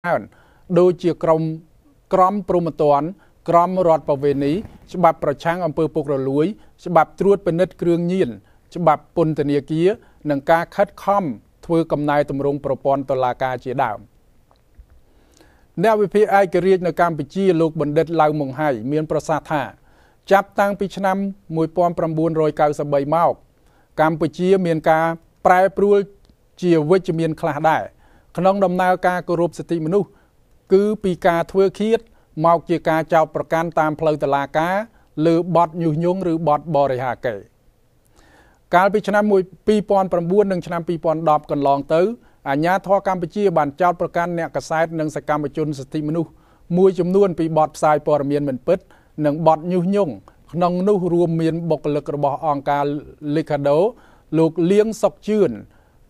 ច្រើនដូចជាក្រមក្រមព្រហ្មទណ្ឌក្រមរដ្ឋបវេនីច្បាប់ប្រឆាំងអំពើពុករលួយ ច្បាប់ត្រួតពិនិត្យគ្រឿងញៀនច្បាប់ពន្ធនាគារនិងការខិតខំធ្វើកំណែទម្រង់ប្រព័ន្ធតុលាការជាដើមអ្នកវិភាគឯករាជ្យនៅកម្ពុជាលោកបណ្ឌិតឡៅមុងហៃមានប្រសាសន៍ថា ចាប់តាំងពីឆ្នាំ1993មកកម្ពុជាមានការប្រែប្រួលជាវិជ្ជមានខ្លះដែរ ក្នុងដំណើរការគោរពសិទ្ធិមនុស្សគឺពីការធ្វើឃាតមកជាការចោទប្រកាន់តាមផ្លូវតុលាការលើបទញុះញង់ឬបទបរិហាកេរកាលពីឆ្នាំ2009និងឆ្នាំ2010កន្លងទៅអាជ្ញាធរកម្ពុជាបានចោទប្រកាន់អ្នកកសែតនិងសកម្មជនសិទ្ធិមនុស្សមួយចំនួនពីបទផ្សាយព័ត៌មានមិនពិត និងបទញុះញង់ក្នុងនោះរួមមានបុគ្គលិករបស់អង្គការ Likhado លោកលៀងសុកជឿន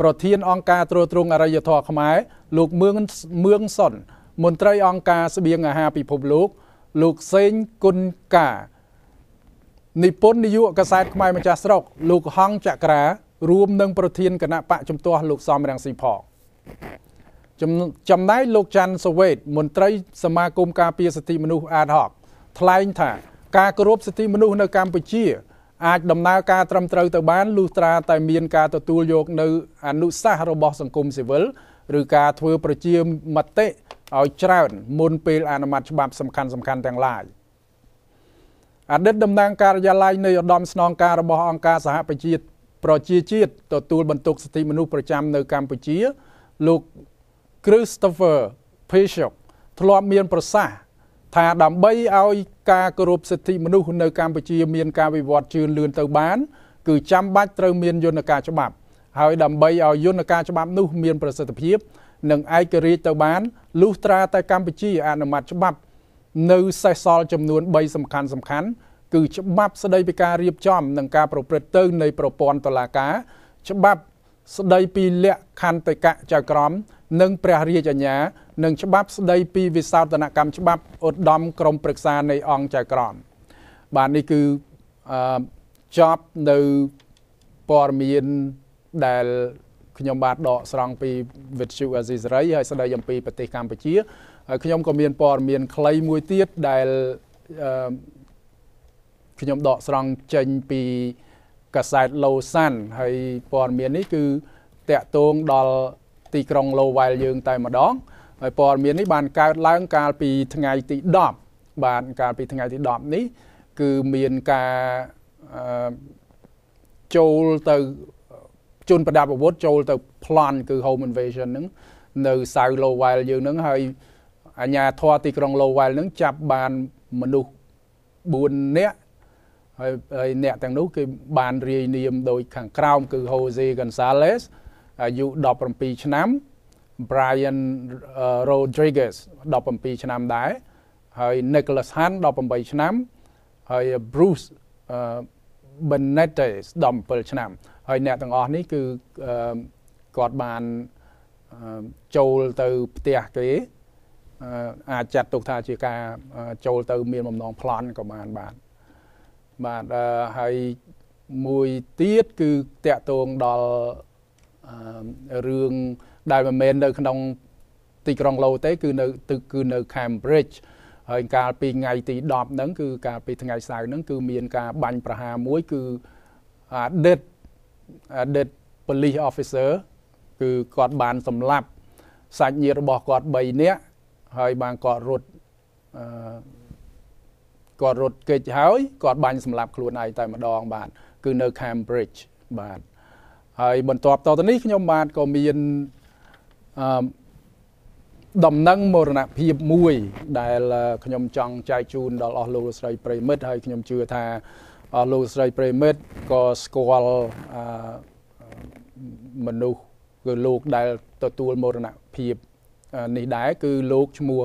ប្រធានអង្គការត្រួតត្រងអរិយធម៌ខ្មែរលោកមឿងមឿងសុនមន្ត្រីអង្គការស្បៀងអាហារពិភពលោក លោកសេងគុណកានិពន្ធនាយកកាសែតខ្មែរម្ចាស់ស្រុក លោកហងចក្រារួមនឹងប្រធានគណៈបកជំទាស់លោកសំរងស៊ីផងចំណែកលោកច័ន្ទសវេតមន្ត្រីសមាគមការពារសិទ្ធិមនុស្សអាតហុកថ្លែងថាការគោរពសិទ្ធិមនុស្សនៅកម្ពុជា អាចដំណើរការត្រឹមត្រូវទៅបានលុះត្រាតែមានការទទួលយកនៅអនុសាសន៍របស់សង្គមស៊ីវិលឬការធ្វើប្រជាមតិឲ្យច្រើនមុនពេលអនុម័តច្បាប់សំខាន់សំខាន់ទាំងឡាយអតីតតំណាងការិយាល័យនៃឧត្តមស្នងការរបស់អង្គការសហប្រជាប្រជាជាតិទទួលបន្ទុកសិទ្ធិមនុស្សប្រចាំនៅកម្ពុជាលោក Christopher Peshok ធ្លាប់មានប្រសាសន៍ ថាដើម្បីឲ្យការគោរពសិទ្ធិមនុស្សនៅកម្ពុជាមានការវិវត្តជឿនលឿនទៅបាន គឺចាំបាច់ត្រូវមានយន្តការច្បាប់ ហើយដើម្បីឲ្យយន្តការច្បាប់នោះមានប្រសិទ្ធភាព និងឯករាជ្យទៅបានលុះត្រាតែកម្ពុជាអនុម័តច្បាប់ នៅសេសសល់ចំនួន3សំខាន់សំខាន់គឺច្បាប់ស្តីពីការរៀបចំនិងការប្រព្រឹត្តទៅនៃប្រព័ន្ធតុលាការច្បាប់ស្តីពីលក្ខន្តិកៈចៅក្រម និងព្រះរាជអាជ្ញា និងច្បាប់ស្តីពីវិសោធនកម្មច្បាប់ឧត្តមក្រមប្រឹក្សានៃអង្គចៅក្រមបាទនេះគឺអឺចប់នៅព័ត៌មានដែលខ្ញុំបាទដកស្រង់ពីវិទ្យុអាស៊ីសេរីហើយស្ដីអំពីប្រទេសកម្ពុជាហើយខ្ញុំក៏មានព័ត៌មានខ្លីមួយទៀតដែលអឺខ្ញុំដកស្រង់ចេញពីកាសែតឡូសាន់ហើយព័ត៌មាននេះគឺតាក់ទងដល់ទីក្រុងឡូវែលយើងតែម្ដង ហើយព័ត៌មាននេះបានកើតឡើងកាលពីថ្ងៃទី10បានកាលពីថ្ងៃទី10នេះ គឺមានការចូលទៅជនប្រដាប់អាវុធចូលទៅប្លន់គឺ home invasion ហ្នឹងនៅ South Lowell យើងហ្នឹងហើយអាជ្ញាធរទីក្រុង Lowell ហ្នឹងចាប់បានមនុស្ស4នាក់ហើយហើយអ្នកទាំងនោះគេបានរាយនាមដោយខាងក្រោមគឺ Jose Gonzalez អាយុ17ឆ្នាំ Brian Rodriguez 17ឆ្នាំដែរហើយ Nicholas Hunt 18ឆ្នាំហើយ Bruce Benitez 17ឆ្នាំហើយអ្នកទាំងអស់នេះគឺគាត់បានចូលទៅផ្ទះគេអាចចាត់ទុកថាជាការចូលទៅមានបំណងប្លន់ក៏បានបាទបាទហើយមួយទៀតគឺតកតងដល់រឿង ដែលមិនមែននៅក្នុងទីក្រុងឡូទេគឺនៅគឺនៅ Cambridge ហើយកាលពីថ្ងៃទី10ហ្នឹងគឺកាលពីថ្ងៃសៅរ៍ហ្នឹងគឺមានការបាញ់ប្រហារមួយគឺអតីតអតីត police officer គឺគាត់បានសម្លាប់សាច់ញាតិរបស់គាត់3នាក់ហើយបានគាត់រត់អឺគាត់រត់គេចហើយគាត់បាញ់សម្លាប់ខ្លួនឯងតែម្ដងបាទគឺនៅ Cambridge បាទហើយបន្ទាប់តទៅនេះខ្ញុំបាទក៏មាន អឺដំណឹងមរណភាពមួយ ដែលខ្ញុំចង់ចែកជូនដល់អស់លោកស្រីប្រិមិត្តហើយខ្ញុំជឿថាអស់លោកស្រីប្រិមិត្តក៏ស្គាល់អឺមនុស្សគឺលោកដែលទទួលមរណភាពនេះដែរគឺលោកឈ្មោះ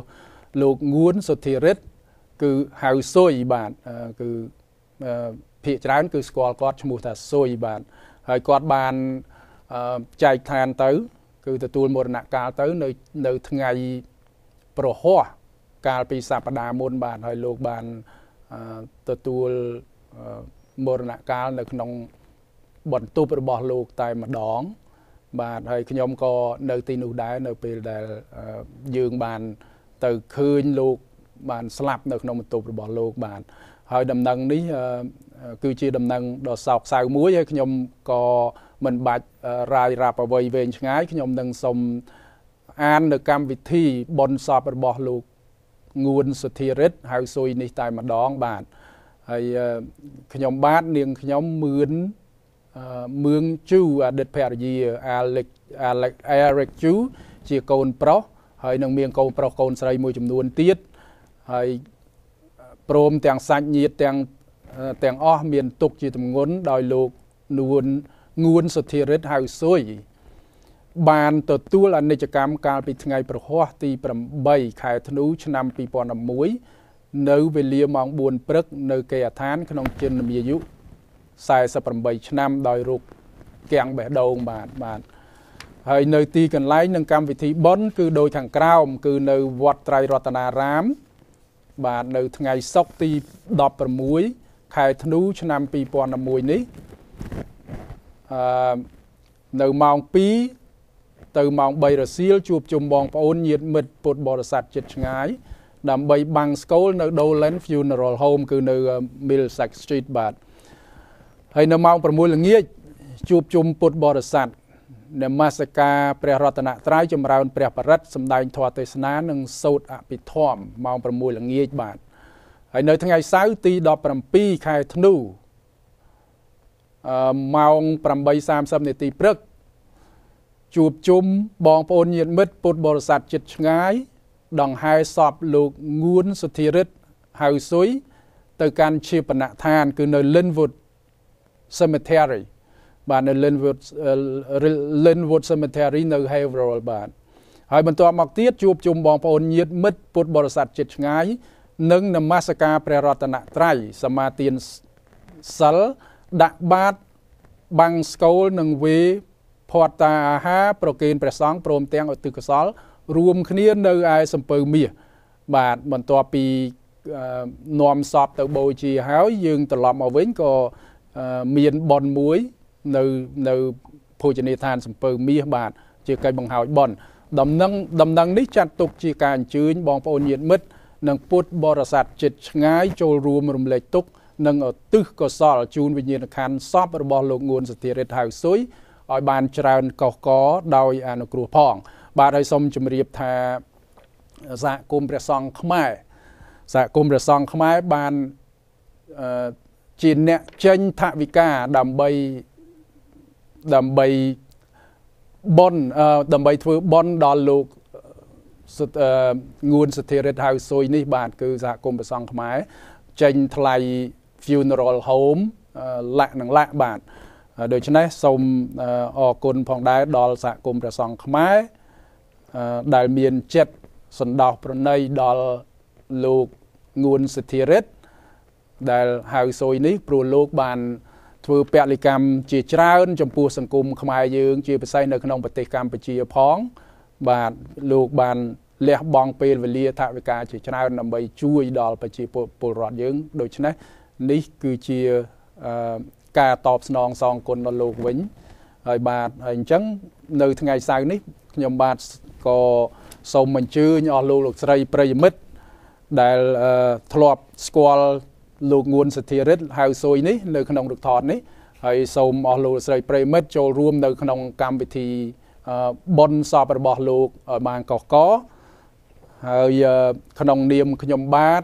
លោកងួនសុធិរិទ្ធគឺហៅស៊ុយបាទគឺភាកច្រើនគឺស្គាល់គាត់ឈ្មោះថាស៊ុយបាទហើយគាត់បានចែកឋានទៅ គឺទទួលមរណកាលទៅនៅនៅថ្ងៃប្រហោះកាលពីសប្តាហ៍មុនបាទហើយលោកបានទទួលមរណកាលនៅក្នុងបន្ទប់របស់លោកតែម្ដង បាទហើយខ្ញុំក៏នៅទីនោះដែរនៅពេលដែលយើងបានទៅឃើញលោកបានស្លាប់នៅក្នុងបន្ទប់របស់លោកបាទហើយដំណឹងនេះគឺជាដំណឹងដ៏សោកសៅមួយហើយខ្ញុំក៏ មិនបាច់រាយរាប់អ្វីវែងឆ្ងាយខ្ញុំនឹងសូមអាននៅកម្មវិធីបនសពរបស់លោកងួនសុធារិទ្ធហៅស៊ុយនេះតែម្ដងបាទហើយខ្ញុំបាទនាងខ្ញុំមឿនមឿងជូអតីតភរិយាអាឡិចអាឡិចអេរិកជូជាកូនប្រុសហើយនឹងមានកូនប្រុសកូនស្រីមួយចំនួនទៀតហើយព្រមទាំងសាច់ញាតិទាំងទាំងអស់មានទុកជាទម្ងន់ដោយលោកនួន ងួនសុធារិទ្ធហៅស៊ុយបានទទួលអនិច្ចកម្មកាលពីថ្ងៃប្រហ័សទី8ខែធ្នូឆ្នាំ2011នៅវេលាម៉ោង4ព្រឹកនៅគេអឋាន ក្នុងជិនមាយុ48ឆ្នាំដោយរោគគាំងបេះដូងបាទបាទហើយនៅទីកន្លែងនឹងកម្មវិធីបុណ្យគឺដូចខាងក្រោម គឺនៅវត្តត្រៃរតនារាម បាទនៅថ្ងៃសុក្រទី16ខែធ្នូឆ្នាំ2011នេះ អឺនៅម៉ោង2ទៅម៉ោង3រសៀលជួបជុំបងប្អូនញាតិមិត្តពុទ្ធបរិស័ទចិត្តឆ្ងាយដើម្បីបាំងស្កូលនៅ Dolan Funeral Home គឺនៅ Millsack Street បាទហើយនៅម៉ោង6ល្ងាចជួបជុំពុទ្ធបរិស័ទនមស្ការព្រះរតនត្រ័យចម្រើនព្រះបរិត្តសម្ដែងធម៌ទេសនានិងសូត្រអភិធម្មម៉ោង6ល្ងាចបាទហើយនៅថ្ងៃសៅរ៍ទី17ខែធ្នូអឺ ម៉ោង8:30នាទីព្រឹកជួបជុំបងប្អូនញាតិមិត្តពុទ្ធបរិស័ទចិត្តឆ្ងាយ ដង្ហែសពលោកងួនសុធិរិទ្ធហៅស៊ុយទៅកាន់ជាបណដ្ឋាន គឺនៅ Linwood Cemetery បាទនៅ Linwood Linwood Cemetery នៅ Haverhill បាទហើយបន្ទាប់មកទៀតជួបជុំបងប្អូនញាតិមិត្តពុទ្ធបរិស័ទចិត្តឆ្ងាយនិងនមស្ការព្រះរតនត្រ័យសមាទានសិល ដាក់បាតបាំងស្កូលនិងវេផាត់តាអាហារប្រគេនព្រះសង្ឃព្រមទាំងឧទ្ទិសកុសល រួមគ្នានៅឯសំពៅមាសបាទបន្ទាប់ពីនាំសពទៅបូជាហើយយើងត្រឡប់មកវិញក៏មានបនមួយនៅនៅភោជនីយដ្ឋានសំពៅមាសបាទជាកិច្ចបង្ហើយបនដំណឹងដំណឹងនេះចាត់ទុកជាការអញ្ជើញបងប្អូនញាតិមិត្តនិងពុទ្ធបរិស័ទចិត្តឆ្ងាយចូលរួមរំលែកទុក្ខ និងឧទ្ទិសកុសលជូនវិញ្ញាណក្ខន្ធសពរបស់លោកងួនសធិរិទ្ធហៅស៊ុយឲ្យបានច្រើនកុសកដោយអនុគ្រោះផង បាទហើយសូមជម្រាបថាសហគមន៍ព្រះសង្ឃខ្មែរសហគមន៍ព្រះសង្ឃខ្មែរបានអឺជាអ្នកចេញថវិកាដើម្បីដើម្បីបនដើម្បីធ្វើបនដល់លោកងួនសធិរិទ្ធហៅស៊ុយនេះបាទគឺសហគមន៍ព្រះសង្ឃខ្មែរចេញថ្លៃ funeral home លាក់នឹងលាក់បាទដូច្នេះសូមអរគុណផងដែរដល់សហគមន៍ព្រះសង្ឃខ្មែរដែលមានចិត្តសន្តោសប្រណីដល់លោកងួនសិទ្ធិរិទ្ធដែលហៅស៊ុយនេះព្រោះលោកបានធ្វើពលិកម្មជាច្រើន ចំពោះសង្គមខ្មែរយើង ជាពិសេសនៅក្នុងប្រទេសកម្ពុជាផង បាទលោកបានលះបង់ពេលវេលាថវិកាជាច្រើនដើម្បីជួយដល់ប្រជាពលរដ្ឋយើងដូច្នេះ នេះគឺជាការតបស្នងសងគុណដល់លោកវិញហើយបាទហើយអញ្ចឹងនៅថ្ងៃសៅរ៍នេះខ្ញុំបាទក៏សូមអញ្ជើញអស់លោកលោកស្រីប្រិយមិត្តដែលធ្លាប់ស្គាល់លោកងួនសធិរិទ្ធហៅស៊ុយនេះនៅក្នុងរុកថតនេះហើយសូមអស់លោកស្រីប្រិមិត្តចូលរួមនៅក្នុងកម្មវិធីបុណ្យសពរបស់លោកឲ្យបានកកកហើយក្នុងនាមខ្ញុំបាទ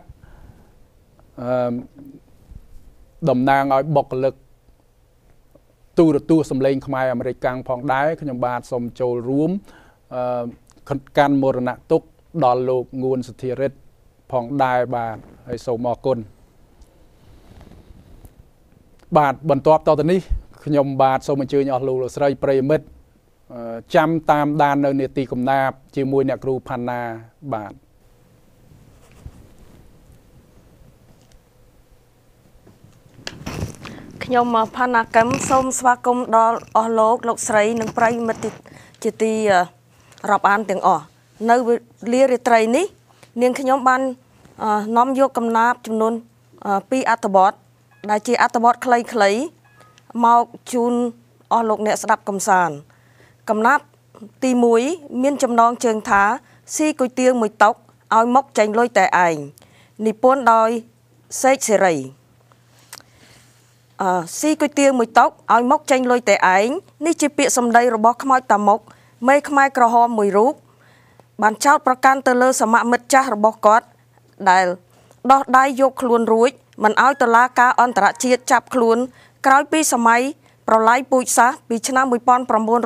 អឺ តំណាងឲ្យបុគ្គលិកទូរទស្សន៍សម្លេងខ្មែរអាមេរិកកាំងផងដែរខ្ញុំបាទសូមចូលរួមអឺកាន់មរណទុកដល់លោកងួនសធិរិទ្ធផងដែរបាទហើយសូមអរគុណបាទបន្ទាប់តទៅនេះខ្ញុំបាទសូមអញ្ជើញអស់លោកលោកស្រីប្រិយមិត្តចាំតាមដាននៅនេតិកំណាបជាមួយអ្នកគ្រូផាន់ណាបាទ ខ្ញុំផាណាកឹមសូមស្វាគមន៍ដល់អស់លោកលោកស្រីនិងប្រិយមិត្តជាទីរាប់អានទាំងអស់នៅលារាត្រីនេះ នាងខ្ញុំបាននាំយកកំណាបចំនួន2អត្ថបទដែលជាអត្ថបទខ្លីៗមកជូនអស់លោកអ្នកស្ដាប់កំសាន្តកំណាប់ទី1មានចំណងជើងថាស៊ីគុយទាវមួយតុកឲ្យមកចាញ់លុយតែឯងនិពន្ធដោយសេកសេរីអឺ ស៊ីគុយទាវមួយតុកឲ្យមកចាញ់លុយតែឯងនេះជាពាក្យសម្ដីរបស់ខ្មោចតាមុកមេខ្មែរក្រហមមួយរូបបានចោទប្រកាន់ទៅលើសមមិត្តចាស់របស់គាត់ដែលដោះដៃយកខ្លួនរួចមិនឲ្យតុលាការអន្តរជាតិចាប់ខ្លួន ក្រោយពីសម័យប្រឡាយពូជសាសពីឆ្នាំ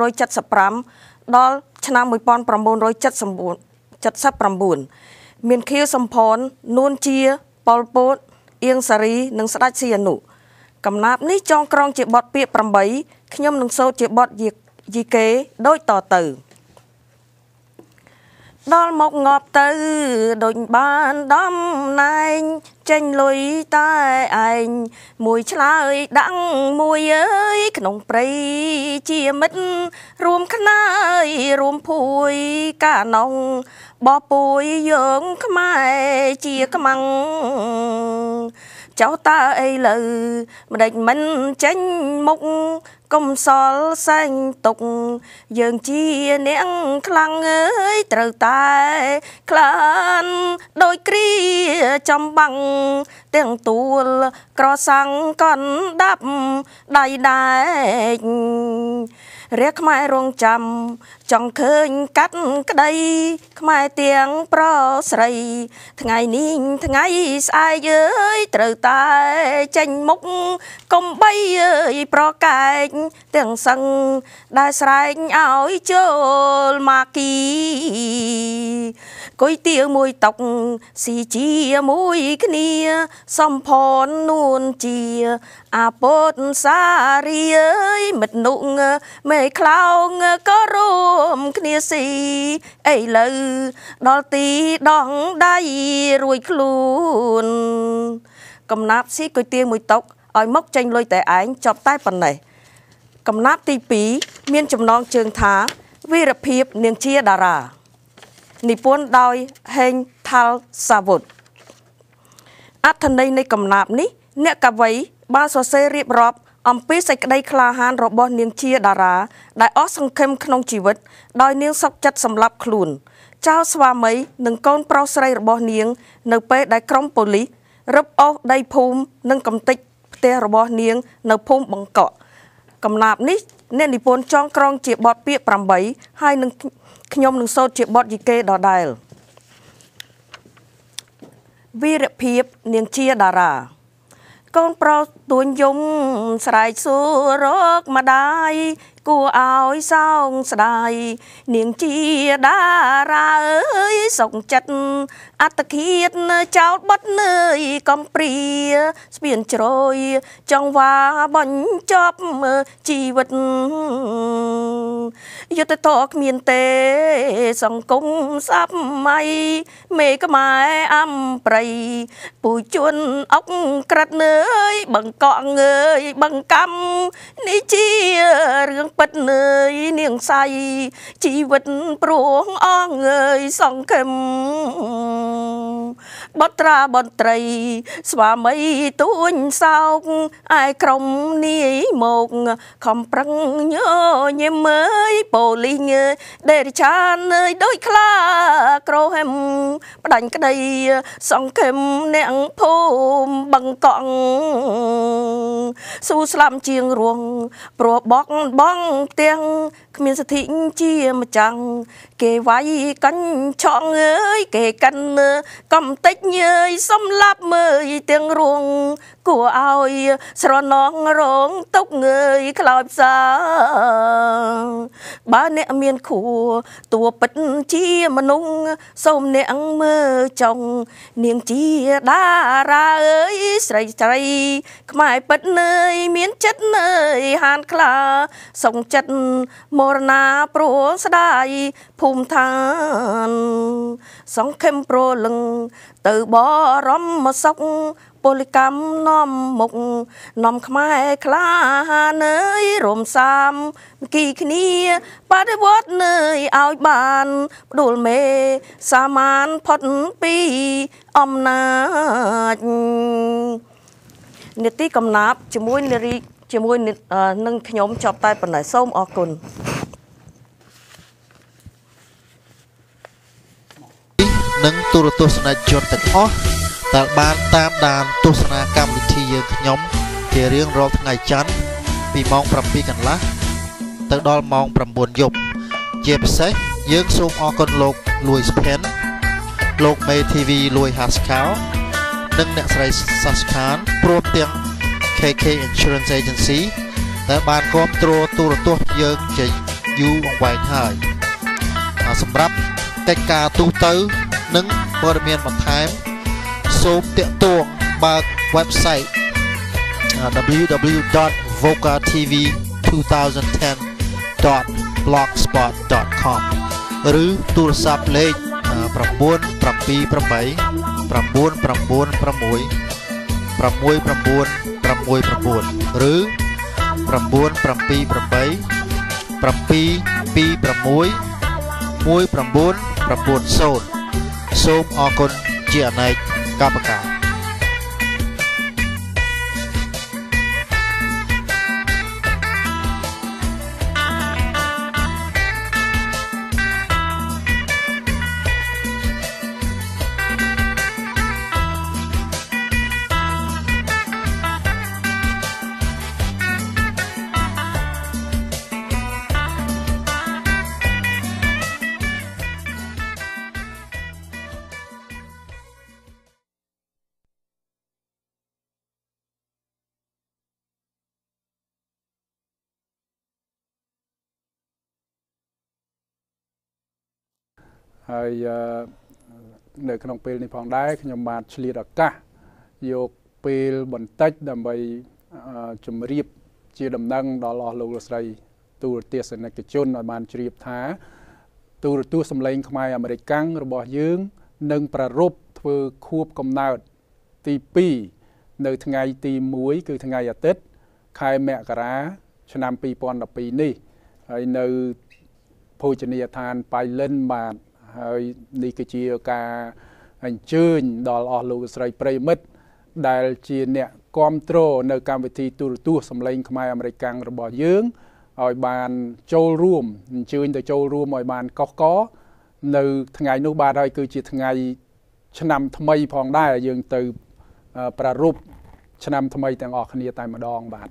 1975ដល់ឆ្នាំ1979មានខៀវសំផននួនជាប៉ុលពតអៀងសារី និងស្ដេចសីហនុ កំណាប់នេះចងក្រងជាបទពាក្យ8ខ្ញុំនឹងសូត្រជាបទយីកេដូចតទៅដល់មកងាប់ទៅដូចបានដំណែងចេញលុយតែឯងមួយឆ្លើយដាំងមួយអើយក្នុងព្រៃជាមិត្តរួមខ្នើយរួមភួយកាណងបោះពួយយើងខ្មែរជាខ្មាំង ចោតើអីលើម្ដេចមិនចេញមុខកុំសល់សែងទុក យើងជានាងខ្លាំងអើយត្រូវតែក្លានដោយគ្រាចំបាំងទាំងទួលក្រសាំងកណ្ដាប់ដៃដែក រះខ្មែររងចាំចង់ឃើញកាត់ក្តី ខ្មែរទាំងប្រុសស្រី ថ្ងៃនេះថ្ងៃស្អែកអើយត្រូវតែចេញមុខកុំបីអើយប្រកែកទាំងសឹងដែលស្រែកឲ្យចូលមកគីគុយទាវមួយតុកស៊ីជាមួយគ្នាសំផននួនជា អាពុតសារីអើយមិត្តនុងមេខ្លោងក៏រួមគ្នាស៊ីអីលើដល់ទីដងដៃរួយខ្លួនកំណាប់ស៊ីគុយទាវមួយតុកឲ្យមកចេញលុយតែឯងចប់តែប៉ុណ្ណេះកំណាប់ទី2មានចំណងជើងថាវីរភាពនាងជាតារានិពន្ធដោយហេងថាល់សាវុតអត្ថន័យនៃកំណាប់នេះ អ្នកកវីបានសរសេររៀបរាប់ អំពីសេចក្តីក្លាហានរបស់នាងជាតារា ដែលអស់សង្ឃឹមក្នុងជីវិត ដោយនាងសុកចិត្តសម្លាប់ខ្លួន ចៅស្វាមីនិងកូនប្រុសស្រីរបស់នាង នៅពេលដែលក្រុមប៉ូលីសរឹបអូសដីភូមិនិងកំទេចផ្ទះរបស់នាង នៅភូមិបង្កក់កំណាប់នេះអ្នកនិពន្ធចងក្រងជាបទពាក្យ8ហើយនឹងខ្ញុំនឹងសូត្រជាបទយីកេដដែលវីរភាពនាងជាតារា កូនប្រុសទួញយំស្រែកសួររកម្ដាយ គួរឲ្យសោកស្ដាយនាងជាតារាអើយសុកចិត្តអត្តឃាតចោលបត់នើយកំព្រាស្ពានជ្រោយចង់វាបញ្ចប់ជីវិតយុទ្ធតគ្មានទេ សង្គមសັບម័យមេខ្មែរអំប្រៃពូជួនអុកក្រិតនើយបង្កក់ងើយបង្កំនេះជារឿងពិតនើយនាងសៃជីវិតព្រោះអងអើយសង្ឃឹមបត្រាបន្ត្រី ស្វាមីទួញសោកឯក្រុមនាយមកខំប្រឹងញញឹមមើយប៉ូលីសដេរឆានអើយដូចខ្លាក្រហមផ្ដាញ់ក្តីសង្ឃឹមអ្នកភូមិបង្កង់ស៊ូស្លាប់ជាងរួងព្រោះបកបងផ្ទាំង គ្មានសទ្ធិជាម្ចាំងគេវាយកាញ់ឆងអើយគេកិនកំតិចញើយសំឡាប់មើយទាំងរួងគួរឲ្យស្រណងរងទុកងើយខ្លោចផ្សាបើអ្នកមានខួតួពិតជាមនុស្សសូមអ្នកមើលចង់នាងជាតារាអើយស្រីស្រីខ្មែរពិតនើយមានចិត្តនើយហានខ្លាសុងចិត្តមរណាព្រោះស្ដាយភូមិឋាន សង្ឃឹមប្រលឹង ទៅបរមសុខពលកម្មនាំមុខនាំខ្មែរខ្លានើយរំសាមគីគ្នាបដិវត្តនើយឲ្យបានផ្ដួលមេ សាមានផុតពីអំណាចនេតិកំណាប់ជាមួយនារីជាមួយនឹងខ្ញុំចប់តែប៉ុណ្ណេះសូមអរគុណ និងទូរទស្សនិកជនទាំងអស់ដែលបានតាមដានទស្សនាកម្មវិធីយើងខ្ញុំជារៀងរាល់ថ្ងៃច័ន្ទពីម៉ោង7កន្លះទៅដល់ម៉ោង9យប់ជាពិសេសយើងសូមអរគុណលោក Louis Pen លោកមេ TV លួយ Haskell និងអ្នកស្រី Saskan ព្រមទាំង KK Insurance Agency ដែលបានគ្រប់គ្រងទូរទស្សន៍យើងជាយូរអង្វែងហើយសម្រាប់កិច្ចការទូទៅ និងព័ត៌មានបន្ថែមសូមតាក់ទងបើក website www.vocatv2010.blogspot.com ឬទូរស័ព្ទលេខ978 996 696ឬ978 726 1990 សូមអរគុណជាអនេកកបការ ហើយនៅក្នុងពេលនេះផងដែរខ្ញុំបាទឆ្លៀតឱកាសយកពេលបន្តិចដើម្បីជម្រាបជាដំណឹងដល់អស់លោកលោកស្រីទូរទស្សនិកជនឲ្យបានជ្រាបថា ទូរទស្សន៍សម្លេងខ្មែរអាមេរិកាំងរបស់យើងនឹងប្រារព្ធធ្វើខួបកំណើតទី2នៅថ្ងៃទី1គឺថ្ងៃអាទិត្យខែមករាឆ្នាំ2012នេះហើយនៅភោជនីយដ្ឋានបៃលិនបាទ ហើយនេះគឺជាការអញ្ជើញដល់អស់លោកស្រីប្រិមិត្តដែលជាអ្នកគ្រប់គ្រងនៅកម្មវិធីទូរទស្សន៍សម្លេងខ្មែរអាមេរិកាំងរបស់យើងឲ្យបានចូលរួមអញ្ជើញទៅចូលរួមឲ្យបានកកកនៅថ្ងៃនោះបាទហើយគឺជាថ្ងៃឆ្នាំថ្មីផងដែរយើងទៅប្រារព្ធឆ្នាំថ្មីទាំងអស់គ្នាតែម្ដងបាទ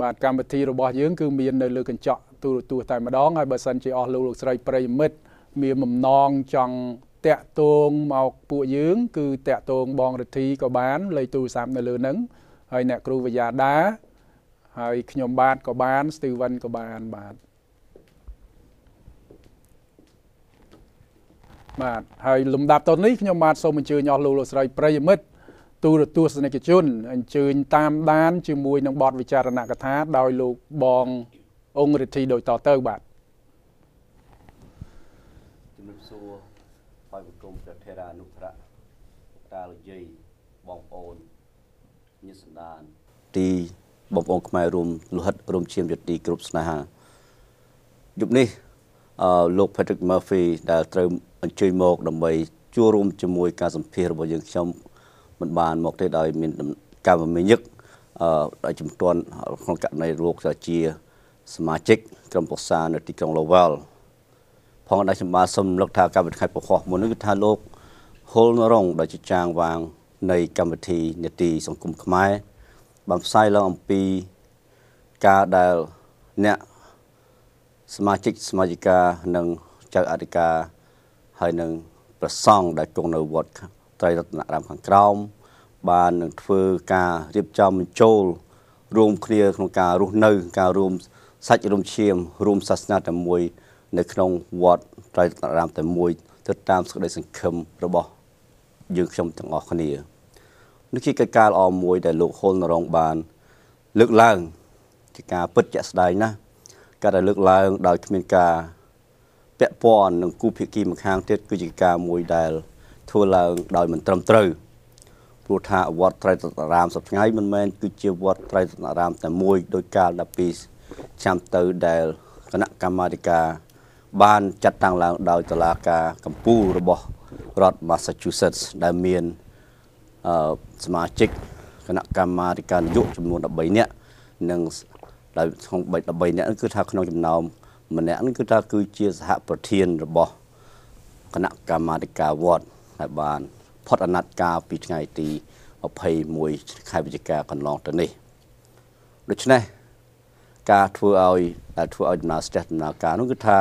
បាទកម្មវិធីរបស់យើងគឺមាននៅលើកញ្ចក់ទូរទស្សន៍តែម្ដងហើយបើសិនជាអស់លោកលោកស្រីប្រិយមិត្តមានបំណងចង់តាក់ទងមកពួកយើង គឺតាក់ទងបងរិទ្ធីក៏បានលេខទូរស័ព្ទនៅលើហ្នឹងហើយអ្នកគ្រូវិយាដាហើយខ្ញុំបាទក៏បានស្ទីវិនក៏បានបាទបាទហើយលំដាប់តនេះខ្ញុំបាទសូមអញ្ជើញអស់លោកលោកស្រីប្រិយមិត្ត ទូរទស្សនិកជនអញ្ជើញតាមដានជាមួយនឹងបទវិចារណកថាដោយលោកបងអង្គរិទ្ធីដោយតទៅបាទជំរាបសួរបាយបង្គំព្រះធេរានុត្រៈតាលយាយបងប្អូនញាតិសន្តានទីបងប្អូនខ្មែររួមលោហិតរួមឈាមយុតិគ្រប់ស្នេហាយប់នេះអឺលោក Patrick Murphy ដែលត្រូវអញ្ជើញមកដើម្បីចូលរួមជាមួយការសម្ភាសរបស់យើងខ្ញុំ មិនបានមកទេដោយមានកម្មវិញឹកអឺដោយជំទាន់ក្នុងករណីរោគជាសមាជិកក្រុមប្រឹក្សានៅទីក្រុង Lowell ផងដែរខ្ញុំបានសូមរំលឹកថាកម្មវិធីខែពហុមុននេះគឺថាលោកហុលនរងដែលជាចាងវាង នៃកម្មវិធីនេតិសង្គមខ្មែរបានផ្សាយឡើងអំពីការដែលអ្នកសមាជិកសមាជិកានិងចៅអធិការហើយនឹងប្រសង់ដែលគង់នៅវត្ត ត្រីរតនរាមខាងក្រោមបាននឹងធ្វើការរៀបចំបញ្ចូលរួមគ្នាក្នុងការរស់នៅ ការរួមសាច់រួមឈាមរួមសាសនាតែមួយ នៅក្នុងវត្តត្រៃរតនរាមតែមួយទៅតាមសេចក្តីសង្ឃឹមរបស់យើងខ្ញុំទាំងអស់គ្នានេះជាកិច្ចការល្អមួយដែលលោកហ៊ុនរងបាន លើកឡើងជាការពិតជាក់ស្ដែងណាស់ការដែលលើកឡើងដោយគ្មានការពាក់ព័ន្ធនឹងគូភាគីម្ខាងទៀតគឺជាការមួយដែល ធ្វើឡើងដោយមិនត្រឹមត្រូវព្រោះថាវត្តត្រៃរតនារាមសប្ថ្ងៃមិនមែនគឺជាវត្តត្រៃរតនារាមតែមួយដោយកាល12ឆ្នាំទៅដែលគណៈកម្មាធិការបានចាត់តាំងឡើងដោយតុលាការកម្ពុជារបស់រដ្ឋ Massachusetts ដែលមានអឺសមាជិកគណៈកម្មាធិការនយោបាយចំនួន13នាក់និងដែលក្នុង13នាក់គឺថាក្នុងចំណោមម្នាក់គឺថាគឺជាសហប្រធានរបស់គណៈកម្មាធិការវត្ត ដែលបានផុតអាណត្តិការពីថ្ងៃទី21ខែវិច្ឆិកាកន្លងទៅនេះដូច្នេះការធ្វើឲ្យដែលធ្វើឲ្យដំណើរស្ទះដំណើរការនោះគឺថា